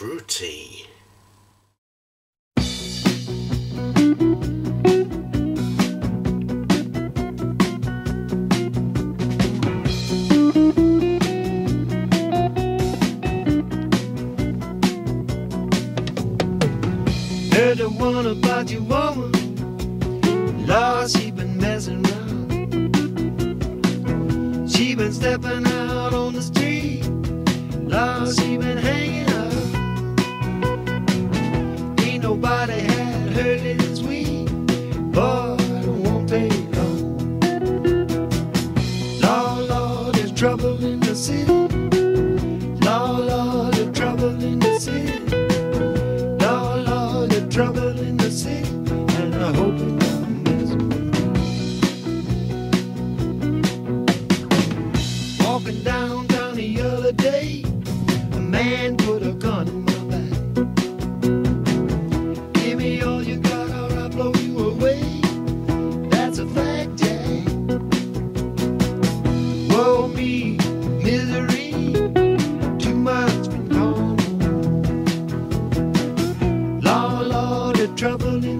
fruity. Heard the one about your woman. Lord, she been messing around. She been stepping out on the street. Lord, she been trouble in the city.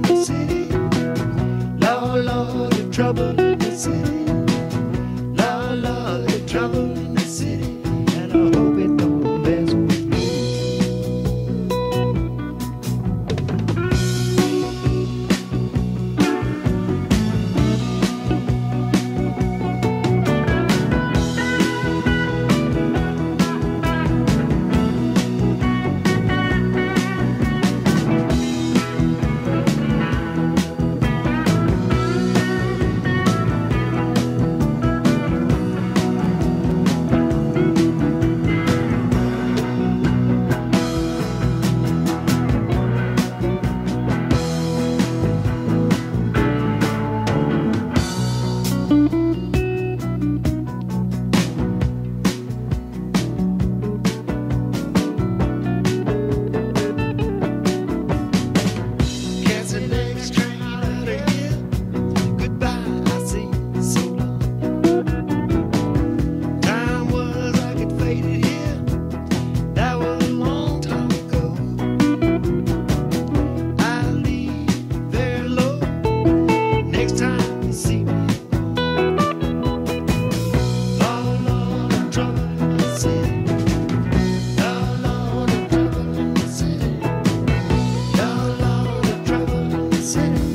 in the city. Lord, Lord, the trouble in the city. said